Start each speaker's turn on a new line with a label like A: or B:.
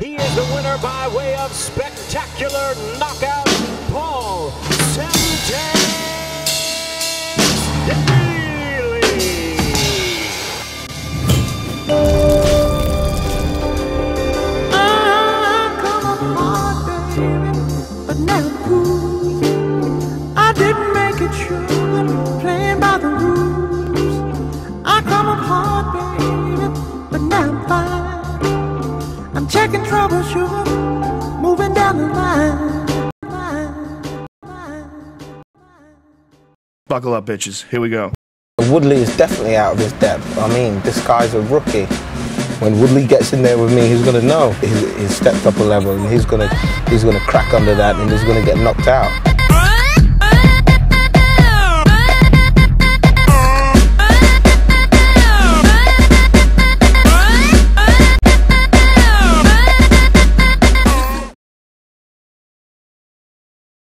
A: He is the winner by way of spectacular knockout, Paul
B: apart, ah, baby, but never proved. I didn't make it sure, I'm checking troubleshoot, moving down the line. line, line.
C: Buckle up, bitches. Here we go.
D: Woodley is definitely out of his depth. I mean, this guy's a rookie. When Woodley gets in there with me, he's going to know he's, he's stepped up a level and he's going to he's going to crack under that and he's going to get knocked out.